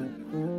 Mm-hmm.